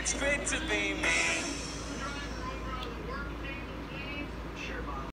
It's great to be me.